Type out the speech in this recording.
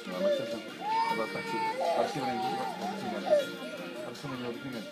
Selamat datang. Terima kasih. Terima kasih. 춤을 여기는